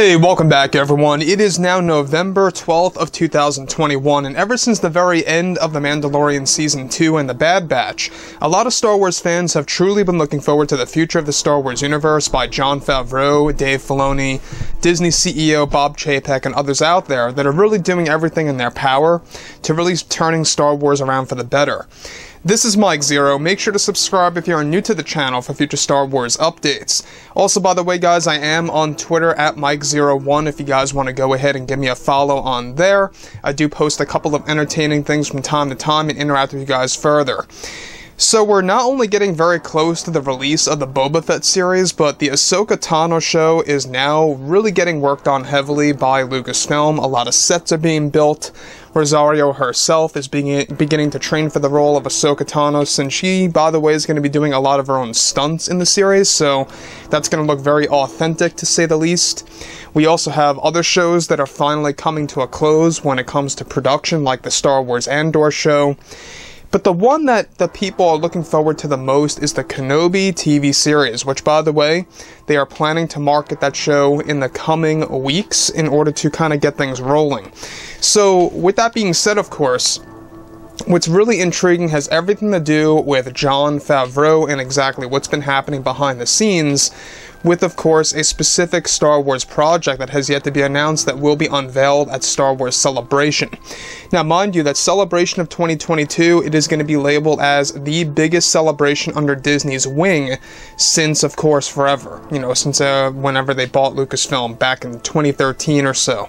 Hey, welcome back everyone. It is now November 12th of 2021 and ever since the very end of The Mandalorian Season 2 and The Bad Batch, a lot of Star Wars fans have truly been looking forward to the future of the Star Wars universe by Jon Favreau, Dave Filoni, Disney CEO Bob Chapek and others out there that are really doing everything in their power to really turning Star Wars around for the better. This is Mike Zeroh. Make sure to subscribe if you are new to the channel for future Star Wars updates. Also, by the way, guys, I am on Twitter at Mike01 if you guys want to go ahead and give me a follow on there. I do post a couple of entertaining things from time to time and interact with you guys further. So we're not only getting very close to the release of the Boba Fett series, but the Ahsoka Tano show is now really getting worked on heavily by Lucasfilm. A lot of sets are being built. Rosario herself is being, beginning to train for the role of Ahsoka Tano, and she, by the way, is going to be doing a lot of her own stunts in the series, so that's going to look very authentic to say the least. We also have other shows that are finally coming to a close when it comes to production, like the Star Wars Andor show. But the one that the people are looking forward to the most is the Kenobi TV series, which, by the way, they are planning to market that show in the coming weeks in order to kind of get things rolling. So, with that being said, of course, What's really intriguing has everything to do with Jon Favreau and exactly what's been happening behind the scenes with, of course, a specific Star Wars project that has yet to be announced that will be unveiled at Star Wars Celebration. Now, mind you, that Celebration of 2022, it is going to be labeled as the biggest celebration under Disney's wing since, of course, forever. You know, since uh, whenever they bought Lucasfilm back in 2013 or so.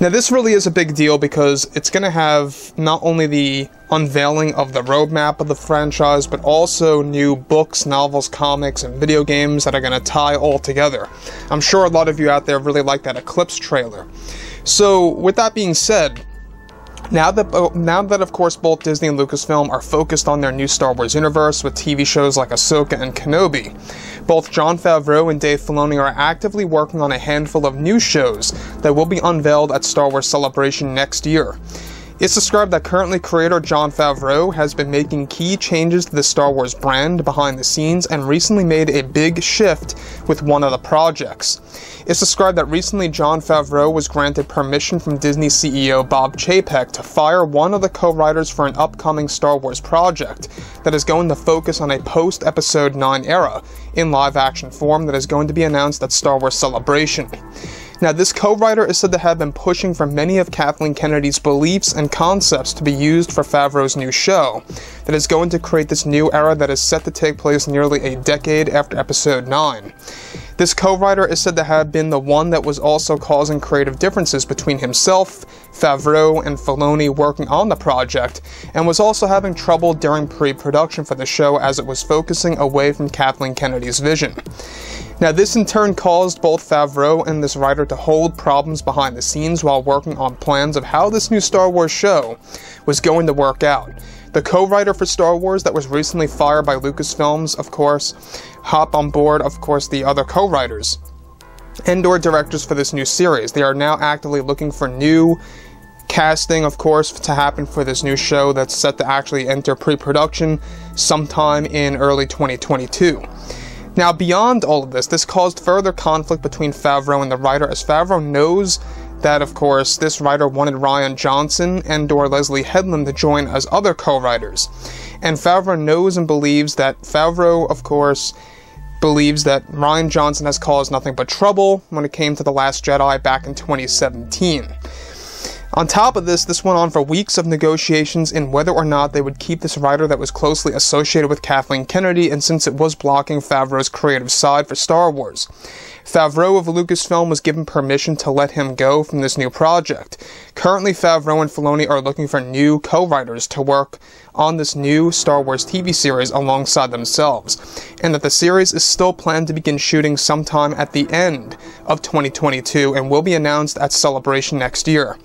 Now, this really is a big deal because it's going to have not only the unveiling of the roadmap of the franchise, but also new books, novels, comics, and video games that are going to tie all together. I'm sure a lot of you out there really like that Eclipse trailer. So, with that being said, now that, oh, now that of course both Disney and Lucasfilm are focused on their new Star Wars universe with TV shows like Ahsoka and Kenobi, both Jon Favreau and Dave Filoni are actively working on a handful of new shows that will be unveiled at Star Wars Celebration next year. It's described that currently creator Jon Favreau has been making key changes to the Star Wars brand behind the scenes and recently made a big shift with one of the projects. It's described that recently Jon Favreau was granted permission from Disney CEO Bob Chapek to fire one of the co-writers for an upcoming Star Wars project that is going to focus on a post-Episode 9 era in live-action form that is going to be announced at Star Wars Celebration. Now, this co-writer is said to have been pushing for many of Kathleen Kennedy's beliefs and concepts to be used for Favreau's new show, that is going to create this new era that is set to take place nearly a decade after Episode 9. This co-writer is said to have been the one that was also causing creative differences between himself, Favreau, and Filoni working on the project, and was also having trouble during pre-production for the show as it was focusing away from Kathleen Kennedy's vision. Now, this in turn caused both Favreau and this writer to hold problems behind the scenes while working on plans of how this new Star Wars show was going to work out. The co writer for Star Wars that was recently fired by Lucasfilms, of course, hop on board, of course, the other co writers and or directors for this new series. They are now actively looking for new casting, of course, to happen for this new show that's set to actually enter pre production sometime in early 2022. Now, beyond all of this, this caused further conflict between Favreau and the writer, as Favreau knows that, of course, this writer wanted Rian Johnson and or Leslye Headland to join as other co-writers. And Favreau knows and believes that Favreau, of course, believes that Rian Johnson has caused nothing but trouble when it came to The Last Jedi back in 2017. On top of this, this went on for weeks of negotiations in whether or not they would keep this writer that was closely associated with Kathleen Kennedy, and since it was blocking Favreau's creative side for Star Wars. Favreau of Lucasfilm was given permission to let him go from this new project. Currently, Favreau and Filoni are looking for new co-writers to work on this new Star Wars TV series alongside themselves, and that the series is still planned to begin shooting sometime at the end of 2022 and will be announced at Celebration next year.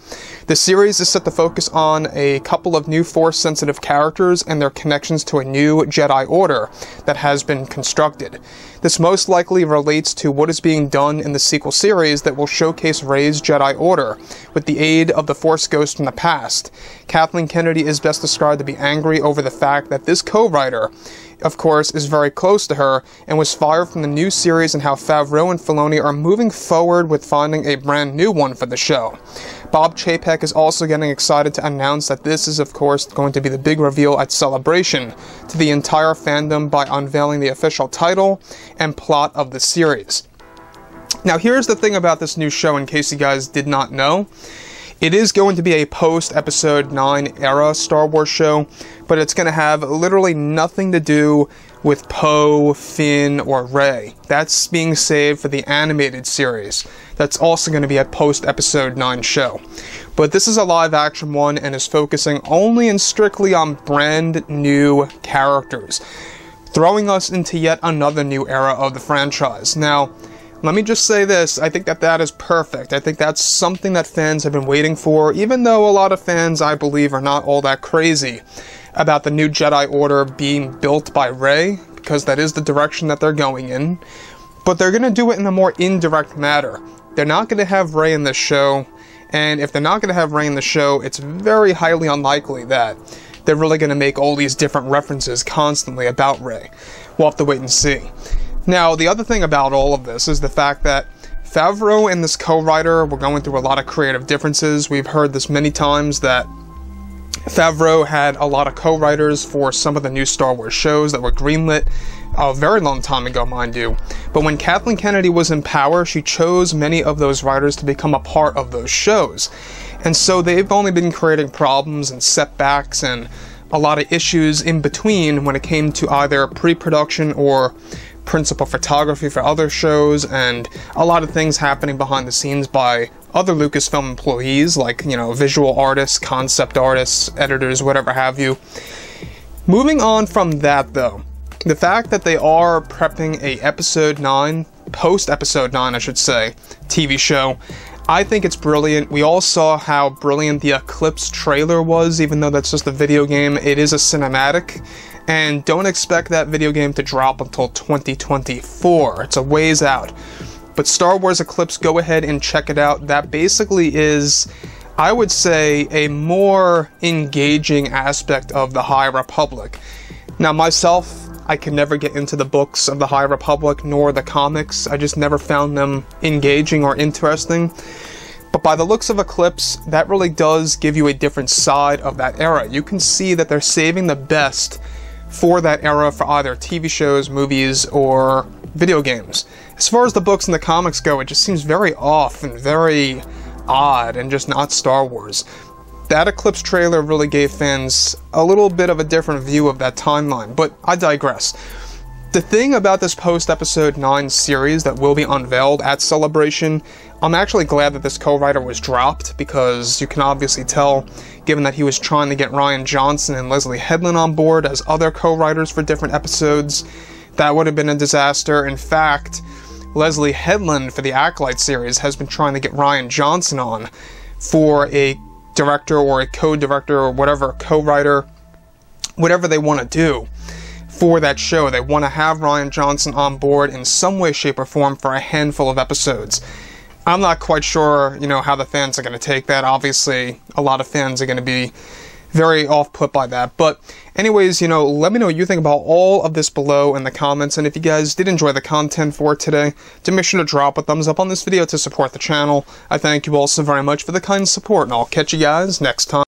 The series is set to focus on a couple of new Force sensitive characters and their connections to a new Jedi Order that has been constructed. This most likely relates to what is being done in the sequel series that will showcase Rey's Jedi Order with the aid of the Force Ghost from the past. Kathleen Kennedy is best described to be angry over the fact that this co writer of course, is very close to her and was fired from the new series and how Favreau and Filoni are moving forward with finding a brand new one for the show. Bob Chapek is also getting excited to announce that this is, of course, going to be the big reveal at Celebration to the entire fandom by unveiling the official title and plot of the series. Now, here's the thing about this new show, in case you guys did not know. It is going to be a post episode 9 era Star Wars show, but it's going to have literally nothing to do with Poe, Finn, or Rey. That's being saved for the animated series. That's also going to be a post episode 9 show. But this is a live action one and is focusing only and strictly on brand new characters, throwing us into yet another new era of the franchise. Now, let me just say this, I think that that is perfect. I think that's something that fans have been waiting for, even though a lot of fans, I believe, are not all that crazy about the new Jedi Order being built by Rey, because that is the direction that they're going in. But they're going to do it in a more indirect manner. They're not going to have Rey in this show, and if they're not going to have Rey in the show, it's very highly unlikely that they're really going to make all these different references constantly about Rey. We'll have to wait and see. Now, the other thing about all of this is the fact that Favreau and this co-writer were going through a lot of creative differences. We've heard this many times that Favreau had a lot of co-writers for some of the new Star Wars shows that were greenlit a very long time ago, mind you. But when Kathleen Kennedy was in power, she chose many of those writers to become a part of those shows. And so they've only been creating problems and setbacks and a lot of issues in between when it came to either pre-production or principal photography for other shows, and a lot of things happening behind the scenes by other Lucasfilm employees, like, you know, visual artists, concept artists, editors, whatever have you. Moving on from that, though, the fact that they are prepping a episode 9, post episode 9, I should say, TV show, I think it's brilliant. We all saw how brilliant the Eclipse trailer was, even though that's just a video game. It is a cinematic, and don't expect that video game to drop until 2024. It's a ways out. But Star Wars Eclipse, go ahead and check it out. That basically is, I would say, a more engaging aspect of the High Republic. Now, myself, I could never get into the books of the High Republic nor the comics. I just never found them engaging or interesting. But by the looks of Eclipse, that really does give you a different side of that era. You can see that they're saving the best for that era for either TV shows, movies, or video games. As far as the books and the comics go, it just seems very off and very odd and just not Star Wars. That Eclipse trailer really gave fans a little bit of a different view of that timeline, but I digress. The thing about this post episode 9 series that will be unveiled at Celebration, I'm actually glad that this co writer was dropped because you can obviously tell given that he was trying to get Rian Johnson and Leslye Headland on board as other co writers for different episodes. That would have been a disaster. In fact, Leslye Headland for the Acolyte series has been trying to get Rian Johnson on for a director or a co director or whatever, co writer, whatever they want to do for that show. They want to have Rian Johnson on board in some way, shape, or form for a handful of episodes. I'm not quite sure, you know, how the fans are going to take that. Obviously, a lot of fans are going to be very off put by that. But, anyways, you know, let me know what you think about all of this below in the comments. And if you guys did enjoy the content for today, do make sure to drop a thumbs up on this video to support the channel. I thank you all so very much for the kind support, and I'll catch you guys next time.